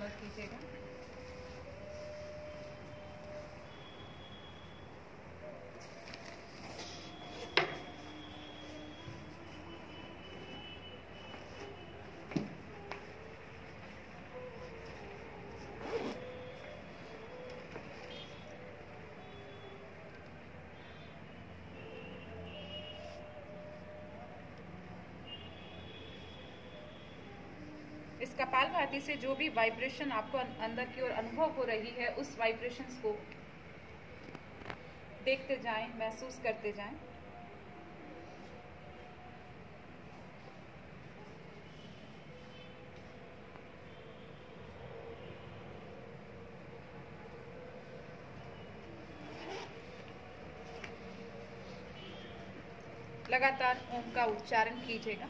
Count कीजिएगा। इस कपाल भाती से जो भी वाइब्रेशन आपको अंदर की ओर अनुभव हो रही है, उस वाइब्रेशंस को देखते जाएँ, महसूस करते जाएँ। लगातार ओम का उच्चारण कीजिएगा।